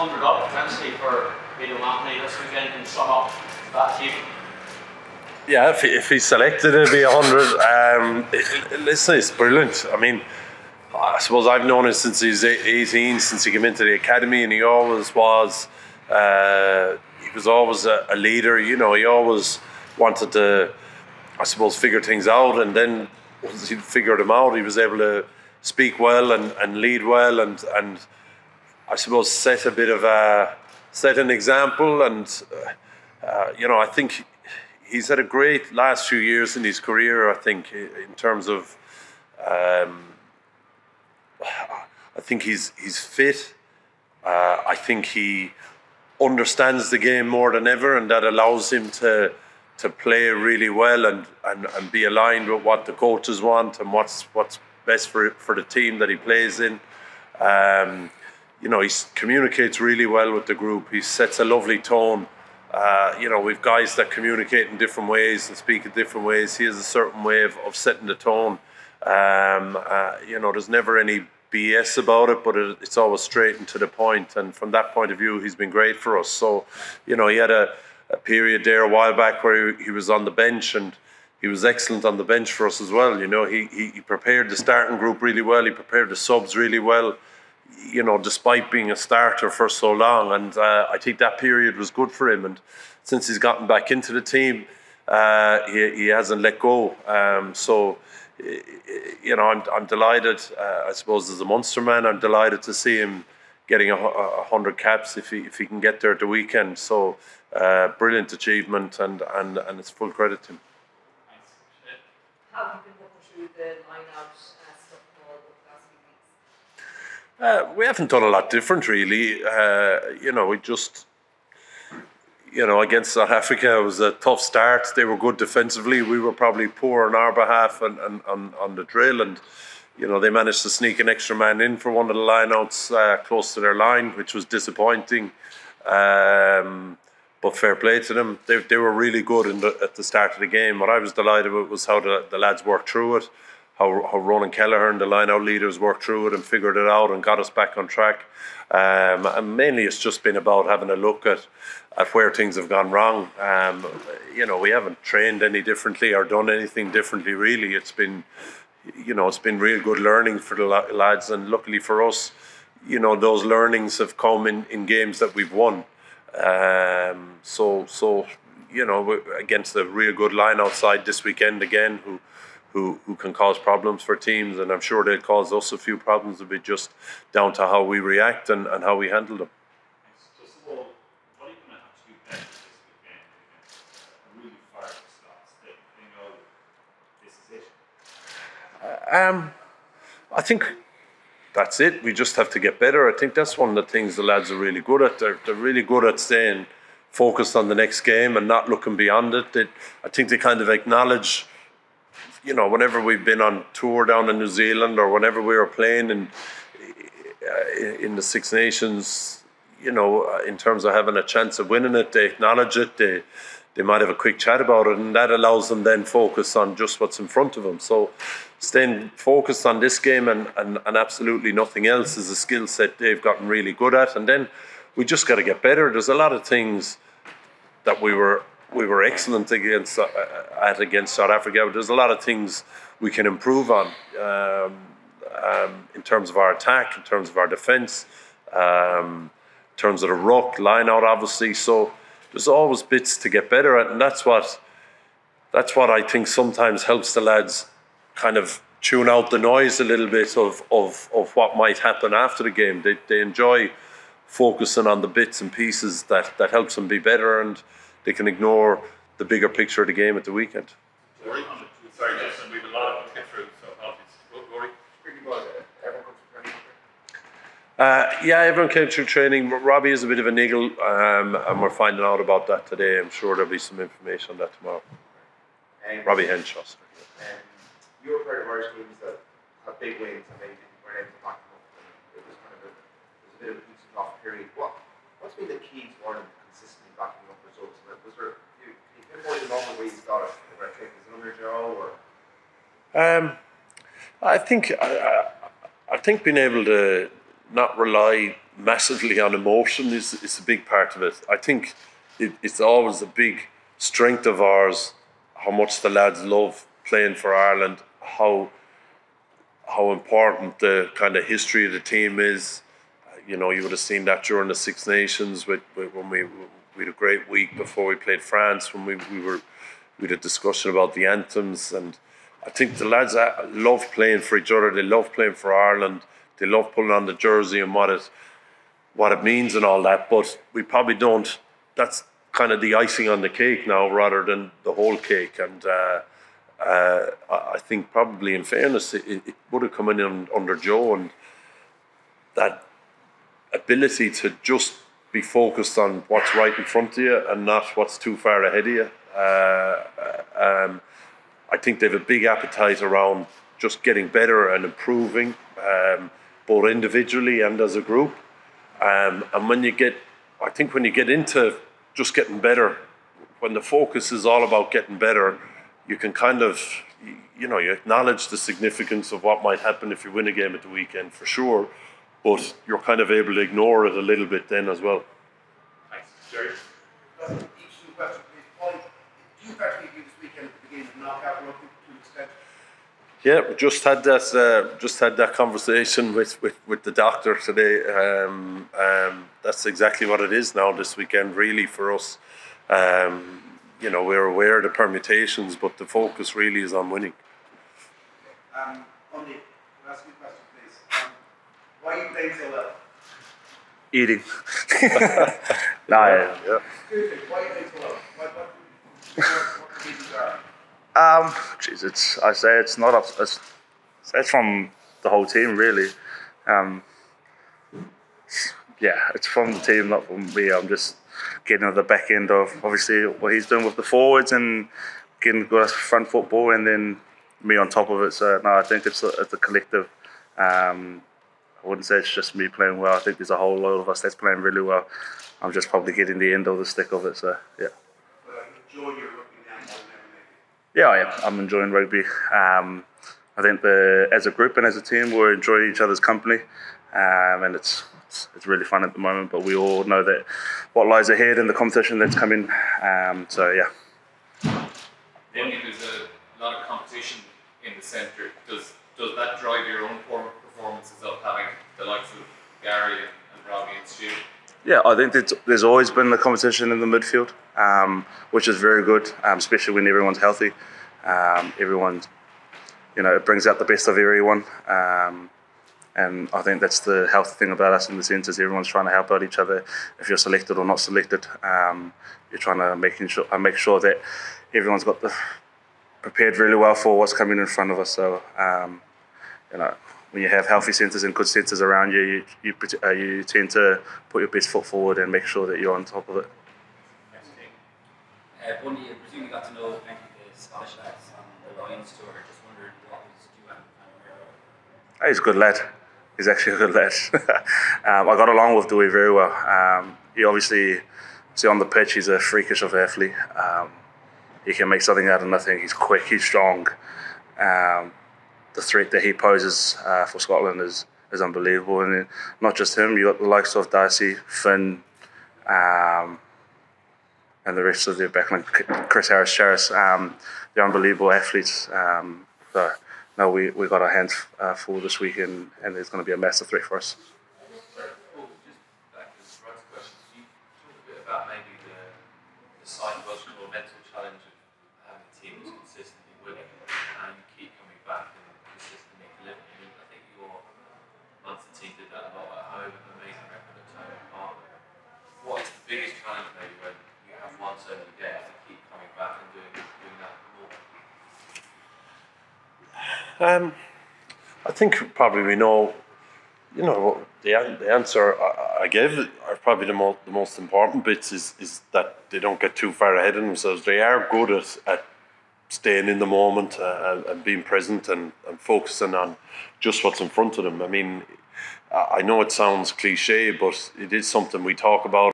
hundred up potentially for Peter O'Mahony this weekend and sum up that team. Yeah, if, if he's selected, it'll be 100. Um, listen, it's brilliant. I mean, I suppose I've known him since he's 18, since he came into the academy, and he always was. Uh, he was always a, a, leader. You know, he always wanted to, I suppose, figure things out. And then once he figured them out, he was able to speak well and, and lead well, and and I suppose set a bit of a set an example. And uh, uh you know, I think he's had a great last few years in his career. I think in terms of. Um, I think he's he's fit. Uh, I think he understands the game more than ever, and that allows him to to play really well and, and, and be aligned with what the coaches want and what's what's best for for the team that he plays in. Um, you know, he communicates really well with the group. He sets a lovely tone. Uh, you know, we've guys that communicate in different ways and speak in different ways. He has a certain way of, of setting the tone. Um, uh, you know, there's never any BS about it, but it, it's always straight and to the point. And from that point of view, he's been great for us. So, you know, he had a, a period there a while back where he, he, was on the bench and he was excellent on the bench for us as well. You know, he, he, he prepared the starting group really well, he prepared the subs really well. You know, despite being a starter for so long, and uh, I think that period was good for him. And since he's gotten back into the team, uh, he, he hasn't let go. Um, so you know, I'm, I'm delighted. Uh, I suppose as a Munster man, I'm delighted to see him getting a, a hundred caps if he if he can get there at the weekend. So uh, brilliant achievement, and, and and it's full credit to him. How have you been through the line-out uh, stuff for the last few weeks? Uh, we haven't done a lot different, really. Uh, you know, we just you know, against South Africa, it was a tough start. They were good defensively. We were probably poor on our behalf and, on the drill. And, you know, they managed to sneak an extra man in for one of the lineouts uh, close to their line, which was disappointing. Um, but fair play to them. They, they were really good the, at the start of the game. What I was delighted with was how the, the lads worked through it, how, how Ronan Kelleher and the lineout leaders worked through it and figured it out and got us back on track. Um, and mainly it's just been about having a look at at where things have gone wrong. Um, you know, we haven't trained any differently or done anything differently. Really, it's been, you know, it's been real good learning for the lads, and luckily for us, you know, those learnings have come in, in games that we've won. Um, so, so you know, against a real good line outside this weekend again, who. Who, who can cause problems for teams, and I'm sure they'll cause us a few problems. It'll be just down to how we react and, and how we handle them. Um, I think that's it. We just have to get better. I think that's one of the things the lads are really good at. They're, they're really good at staying focused on the next game and not looking beyond it. They, I think they kind of acknowledge, you know, whenever we've been on tour down in New Zealand or whenever we were playing in uh, in the Six Nations, you know, in terms of having a chance of winning it, they acknowledge it. They they might have a quick chat about it, and that allows them then focus on just what's in front of them. So staying focused on this game and, and, and absolutely nothing else is a skill set they've gotten really good at. And then we just got to get better. There's a lot of things that we were we were excellent against uh, at against South Africa. But there's a lot of things we can improve on um, um, in terms of our attack, in terms of our defence, um, in terms of the ruck, line out, obviously. So there's always bits to get better at, and that's what that's what I think sometimes helps the lads kind of tune out the noise a little bit of, of, of what might happen after the game. They, they enjoy focusing on the bits and pieces that, that helps them be better and they can ignore the bigger picture of the game at the weekend. Sorry, sorry Justin, we have a lot to get through, so apologies. Uh, yeah, everyone came through training. Robbie is a bit of a niggle, um, and we're finding out about that today. I'm sure there'll be some information on that tomorrow. Um, Robbie Henshaw. Um, you were part of Irish teams that had big wins and they weren't able to back them up. It was kind of a, it was a bit of a peaks and off period. What what's been the key to Ireland consistently was there you, you pinpoint the moment where you it? Where it under Joe or? Um, I think I, I think being able to not rely massively on emotion is is a big part of it. I think it, it's always a big strength of ours how much the lads love playing for Ireland, how how important the kind of history of the team is. You know, you would have seen that during the Six Nations with, with when we we had a great week before we played France when we, we were we had a discussion about the anthems and I think the lads uh, love playing for each other. They love playing for Ireland. They love pulling on the jersey and what it what it means and all that. But we probably don't. That's kind of the icing on the cake now, rather than the whole cake. And uh, uh, I think probably, in fairness, it, it would have come in under Joe and that ability to just be focused on what's right in front of you and not what's too far ahead of you. Uh, um, I think they have a big appetite around just getting better and improving, um, both individually and as a group. Um, and when you get, I think when you get into just getting better, when the focus is all about getting better, you can kind of, you know, you acknowledge the significance of what might happen if you win a game at the weekend for sure, but you're kind of able to ignore it a little bit then as well. Thanks, Jerry. Each new question. Paul, do you practically do this weekend at the beginning of knockout rugby to an extent? Yeah, we just had that. Uh, just had that conversation with, with, with the doctor today. Um, um, that's exactly what it is now this weekend, really for us. Um, you know, we're aware of the permutations, but the focus really is on winning. Um, Bundee, can I ask you a question, please? Um, why playing so well? Eating. nah, yeah. Yeah. Seriously, why are you so well? What, what, what, what reasons are? Um, geez, it's I say it's not up. It's, it's from the whole team, really. Um, yeah, it's from the team, not from me. I'm just getting on the back end of obviously what he's doing with the forwards and getting good front football, and then me on top of it. So no, I think it's a, it's a collective. Um, I wouldn't say it's just me playing well. I think there's a whole lot of us that's playing really well. I'm just probably getting the end of the stick of it. So yeah. I enjoy your rugby now more than ever, maybe. Yeah, I am. I'm enjoying rugby. Um, I think the as a group and as a team, we're enjoying each other's company, um, and it's, it's it's really fun at the moment. But we all know that what lies ahead in the competition that's coming. Um, so yeah. Then there's a lot of competition in the centre. Does does that drive your own form performances of having the likes of Garry and, Robbie and Stu? Yeah, I think there's always been a competition in the midfield, um, which is very good, um, especially when everyone's healthy. Um, everyone's, you know, it brings out the best of everyone. Um, and I think that's the healthy thing about us in the sense is everyone's trying to help out each other. If you're selected or not selected, um, you're trying to making sure, uh, make sure that everyone's got the prepared really well for what's coming in front of us. So, um, you know, when you have healthy centres and good centres around you, you you, uh, you tend to put your best foot forward and make sure that you're on top of it. Uh, Bundee, I presume you got to know plenty of the Scottish lads on the Lions tour. Just wondered what was Stuart and He's a good lad. He's actually a good lad. um, I got along with Dewey very well. Um, he obviously, see on the pitch, he's a freakish of athlete. Um, he can make something out of nothing. He's quick. He's strong. Um, the threat that he poses uh, for Scotland is is unbelievable. And not just him, you got the likes of Darcy, Finn, um, and the rest of their backline, Chris Harris, Charis. Um, they're unbelievable athletes. Um, so, no, we, we got our hands uh, full this week, and, and there's going to be a massive threat for us. Sorry, Paul, just back to Rod's question. Can you talk a bit about maybe the, the psychological or mental challenge of having a team that's consistently winning and how you keep coming back and consistently delivering? I mean, I think your Munster team did that a lot at home, an amazing record at Thomond Park. What is the biggest challenge maybe when you have won so many games to keep coming back and doing, doing that more? Um, I think probably we know, you know, the, the answer I, I gave are probably the, mo- the most important bits is, is that they don't get too far ahead of themselves. They are good at, at staying in the moment uh, and, being present and, and focusing on just what's in front of them. I mean, I know it sounds cliche, but it is something we talk about